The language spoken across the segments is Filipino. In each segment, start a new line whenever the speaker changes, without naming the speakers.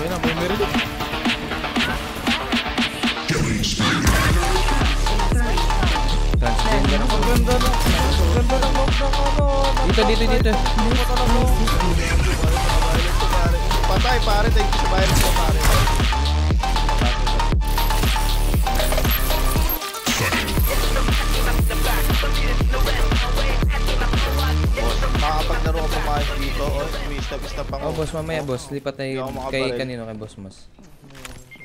Ayun na, may meron.
Transgender.
Ang ganda ang ganda ng map ng ano.
Dito, dito, dito.
Patay pare, thank you sa bayan mo pare. Boss,
mamaya, boss. Lipat tayo kay kanino, kay boss mas.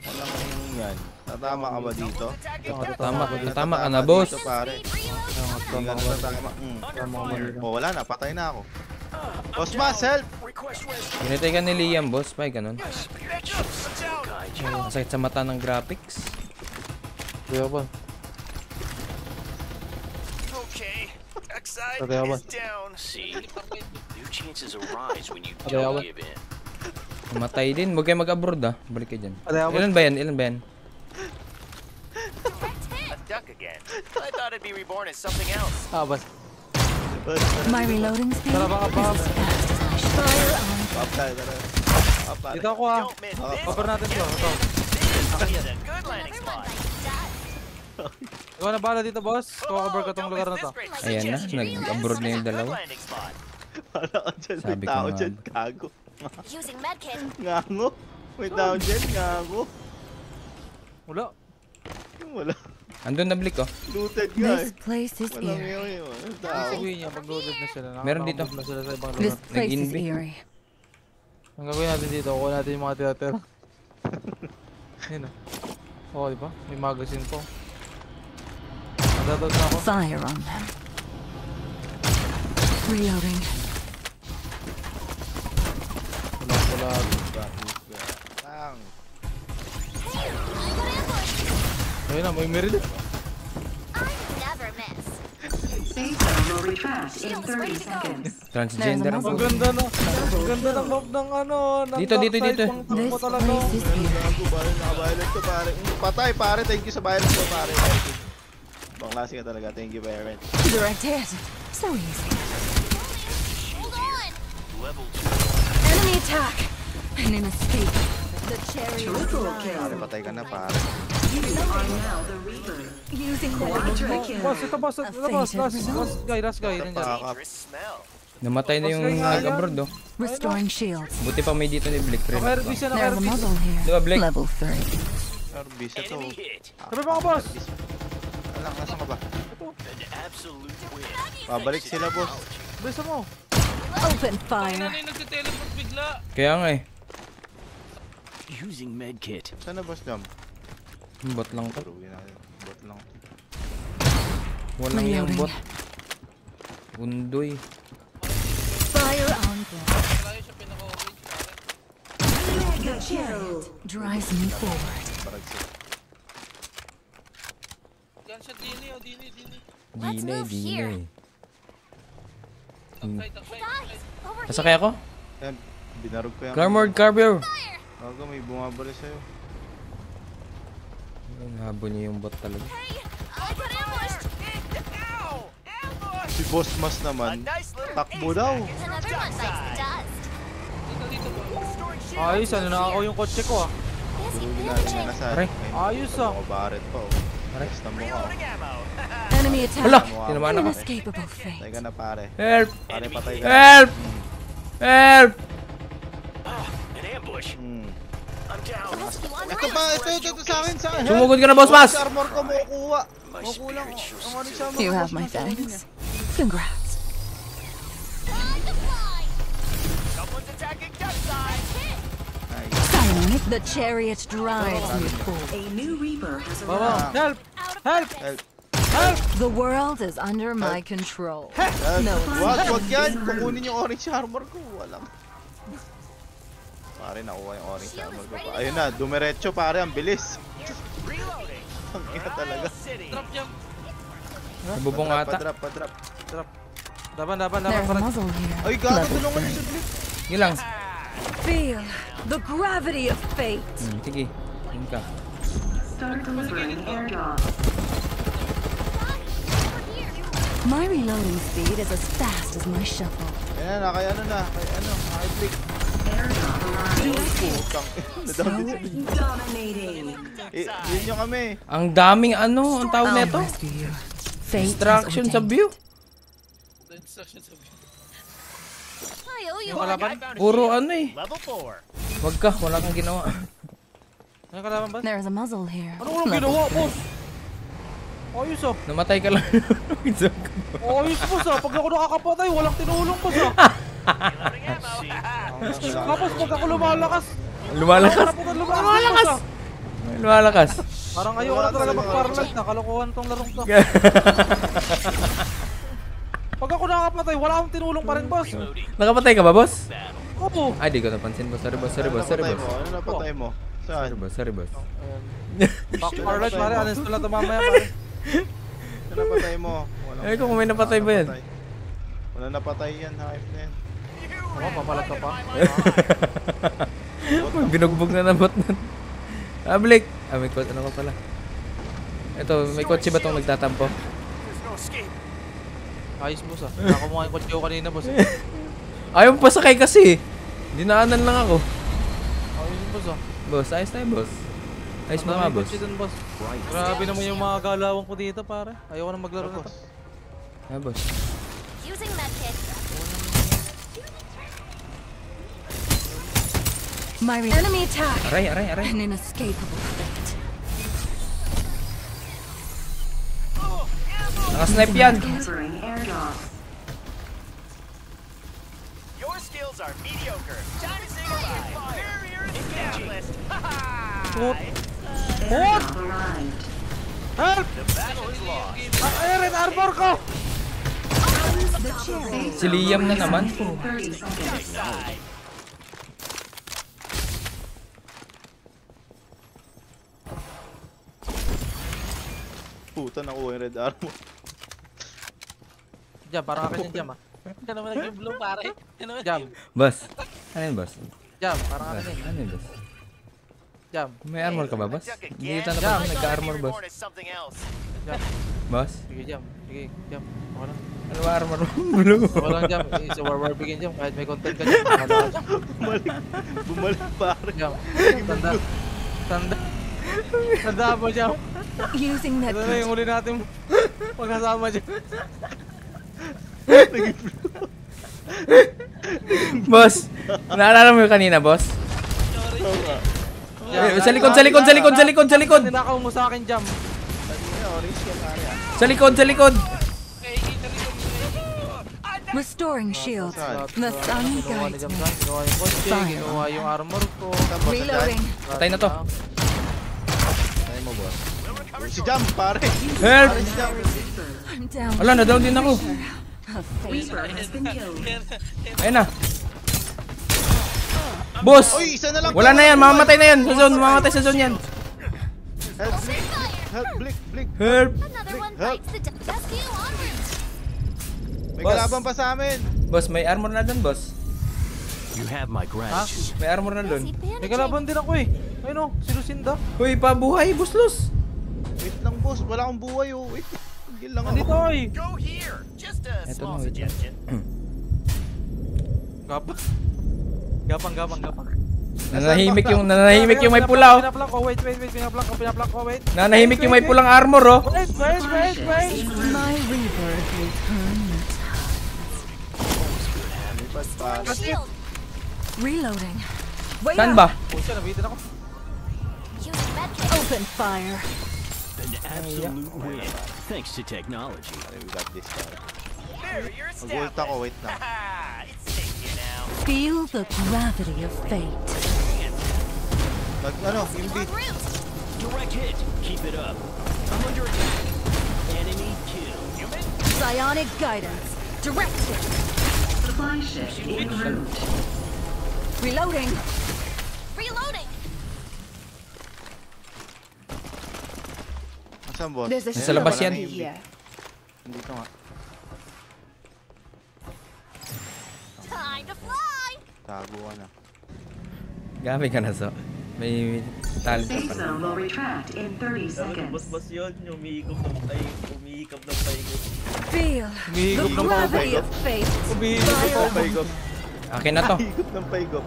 Walang yan. Tatama ka ba dito?
Tama, tama ka na, boss.
Dito, pare. Ka tatama. Mm. Oh, wala na. Patay na ako. Boss Mas, help!
Pinatay ka ni Liam, boss. May ganun. Masakit sa mata ng graphics.
Kuya ba?
Okay, Oxide
Okay,
is down.
See, new chances arise when you don't give in.
Matay din. Huwag kayo mag-abroad ah. Balik kayo dyan. Ilan ba yan? Ilan ba yan?
Duck again. I thought it'd be reborn as something else.
Ah, bas.
My reloading speed is fast fire on.
Dito ako
this.
Cover natin to. Ito. Ikaw na bala dito, boss. Cover ka tong lugar na to.
Ayan na. Nag-abroad na yung dalawa.
Wala ka dyan. May
Sabi ko
tao
nga
dyan.
Using medkit.
Ngango. May tao dyan. Ngango.
Wala.
Wala.
Andun na blik oh.
Looted nga
This
eh.
place is
Walang
eerie.
yun yun. Walang
Ibig
tao.
sabihin niya, pag loaded na sila.
Meron dito.
nakakabog na sila sa ibang
This
lugar.
place is eerie.
Ang gagawin natin dito, kuha natin yung mga tira-tira. Yun o. Oo, di ba? May magazine po. Na ako.
Fire on them. Reloading.
Wala wala.
Lang.
Ayun na, may meron.
Never miss.
Safe zone will retract in 30 seconds.
Transgender.
Ang ganda no. Ang ganda ng map ng ano. ng
Dito, dito, dito.
This
talaga.
place is.
Mm, Patay pare. Thank you sa bayalot ko pare. Bang klase ka talaga. Thank you much.
Direct hit. So easy.
Hold on.
Level two.
Enemy attack. And an escape. The cherry
Pare patay ka na pare.
You are now the Reaper.
using
Quadra
the
kill.
Boss, ito boss, ito boss. Last, last guy, last guy.
Namatay na yung nag-abroad oh.
restoring shields.
Buti pa may dito ni Blick.
Naka-RB siya,
There's a
naka-RB.
muzzle here.
Di ba, Blake?
Level 3.
Arbis ito.
Enemy hit.
Sabi mga boss.
Alam, nasan ka ba? Babalik sila boss.
Bisa mo.
Open fire.
Kaya nga eh.
Using medkit.
Saan na boss jump?
Bot lang to.
Natin. Bot lang.
Walang yung bot. Undoy.
Fire on them.
Mega kill.
Drives me forward.
Hmm.
Hey guys, over here.
Nasakay ako?
Yan. Binarog ko yan.
Carmord Carbier!
Bago may bumabali sa'yo.
Habol niya yung bot talaga.
Si Boss Mas naman. Takbo daw.
Ayos, ano na ako yung kotse ko ah.
Aray.
Ayos, ah.
Mga baret pa oh. Basta mo ka.
Reloading ammo.
Enemy attack.
Hala!
Wow.
Tinamaan ako.
Inescapable fate.
ka na pare.
Help!
Pare patay ka.
Help! Help!
Ah, an ambush.
Hmm.
I'm down.
Rescue on
Ito pa, ito, ito, ito sa akin, sa akin.
Sumugod ka na, Boss Mas!
Armor ko, makukuha.
My
Makukuha lang.
spirit shall
Ang orange
still
You have my thanks. Congrats.
Time to fly.
Someone's attacking duck side.
Silent. The chariot drives me forward.
A new Reaper has arrived.
help!
Out
Help!
Help.
The world is under my control. No.
Wag, wag yan. Kukunin yung orange armor ko. Walang. Pare, nakuha yung orange armor ko. Ayun na, dumiretso pare, ang bilis. Ang ina talaga.
City.
Nabubong
Padrop,
ata.
padrop, padrop.
Daban, daban, daban.
Here.
Ay, gago, tulungan niyo
3.
si Blake.
Sige lang.
Feel the gravity of fate.
Hmm, sige. Yun ka.
Start delivering airdrop.
My reloading speed is as fast as my shuffle.
Ayan na, kay ano na, kay ano, na-down din sa
Dominating.
Eh, yun yung kami.
Ang daming ano, ang tawag nito? Distraction sa view.
I owe you
Yung kalaban?
Puro ano eh.
Level 4.
Wag ka, wala kang ginawa.
Yung kalaban ba?
There's a muzzle here.
Ano walang ginawa, boss? Ayos ah.
Namatay ka lang.
Ayos, boss ah. Pag ako nakakapatay, walang tinulong, boss.
Reloading ammo.
Tapos pag ako lumalakas,
Lumalakas.
lumalakas.
Lumalakas.
Parang ayoko na talaga mag-paralyze na. Kalokohan tong larong to. Pag ako nakakapatay, wala akong tinulong pa rin, boss.
Nakapatay ka ba, boss?
Oo.
Ay, di ko napansin, boss. Sorry, boss. Sorry, boss. Sorry, boss.
mo? Ano napatay mo? Saan?
Sorry, boss. Sorry, boss.
Back paralyze, pare. Uninstall na ito mamaya, pare.
Ano napatay mo? Walang
Ay, kung may napatay ba yan?
napatay. Wala napatay yan, hype na yan.
Oo, papalag ka pa.
Uy, binugbog na ng bot nun. Ah, Blake. Ah, may kot. Ano ka pala? Ito, may kotse ba tong nagtatampo?
Ayos, boss ah. Nakamuha yung kotse ko kanina, boss.
Ayaw mo pasakay kasi. Dinaanan lang ako.
Ayos, boss ah.
Boss, ayos tayo, boss. Ayos mo nga, boss.
boss. Grabe naman yung mga galawang ko dito, pare. Ayoko na maglaro na to.
Ah, boss.
Using medkit.
My enemy attack.
Aray, aray, aray.
An inescapable fate.
Nakasnipe yan.
Your skills are mediocre. Time to say goodbye. Barrier. Ha ha!
What? Help! Ah, Eren, armor ko!
Si Liam na naman.
30 seconds.
Puta, nakuha yung red armor.
Jam, parang akin yung jam ah.
Ka naman nag-blue pare. Ano
Jam,
Boss. Ano yun, boss?
jam, parang akin yun.
Ano yun, boss?
Jam,
May armor ka ba, boss? Hindi kita napansin
thought
nagka-armor, boss.
jam.
Boss?
Sige, jam. Sige, jam. Okay lang.
Ano ba armor mo? Blue.
Okay lang, jam. Isa war war begin, jam. Kahit may content ka jam.
Bumalik, bumalik pare.
Jam. Tanda. Tanda. Tanda mo, jam.
Using
Ito na
medkit.
yung huli natin pagkasama dyan.
boss! Naalala mo yung kanina, boss? Eh, sa likod, sa likod, sa likod, sa likod, sa likod!
Ninakaw mo sa akin, jam.
Sa likod, sa likod!
Restoring shields.
Saan?
The sun
Kinuha ni
guides me.
Yung kotse, kinuha yung armor ko.
Reloading.
Patay na to.
Saan mo, boss? Si Jam, pare.
Help! Wala, na-down din ako. Ayun na. Boss!
Uy, isa na lang.
Wala na yan, mamamatay na yan. Sa zone, mamamatay sa zone yan.
Help,
fire.
help, blink, blink.
Help!
Help. May
Boss.
kalaban pa sa amin.
Boss, may armor na doon, boss.
You have my gratitude.
May armor na doon.
May kalaban din ako eh. Ayun o, si Lucinda.
Uy, pabuhay, buslos!
Wait lang, boss. Wala akong buhay, oh. Wait. Tigil lang
Nandito
ako.
ay.
Go here. Just a small suggestion.
Gapang. Gapang, gapang, gapang.
Nanahimik yung, nanahimik yung may pula, oh.
Pinaplank ko, wait, wait, wait. Pinaplank ko, pinaplank ko, wait.
Nanahimik yung may pulang armor, oh.
Wait, wait, wait, wait.
My rebirth will.
Shield.
Reloading. Wait
Saan ba?
Open fire.
An absolute win. Thanks to technology.
We got this, pare.
Barrier
Mag-ult
established.
ako, wait lang.
Feel the gravity of fate.
Nag, ano, yung
En
beat.
Direct hit. Keep it up. I'm under attack. Enemy kill. Human?
Psionic guidance. Direct hit.
Supply ship en route.
Reloading.
Reloading.
Asan, boss?
There's a
Nasa labas yan.
shield here.
Nga. Tago ka na.
Gamit ka na, so. May talent ka pa.
will retract in 30 seconds.
Bas yun, umiikot ng, ay, umiikap ng paikot.
Feel the
ng
gravity of fate.
Umihigop ng.
Paigop.
Akin na to.
Ikot ng paigop.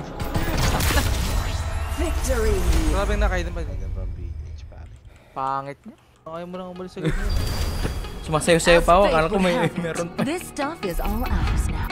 Victory!
Grabe na kayo
from PH, pare.
Pangit niya. Ayaw mo nang umalis sa ganyan.
Sumasayo-sayo pa ako. Akala ko may meron pa.
This stuff is all ours now.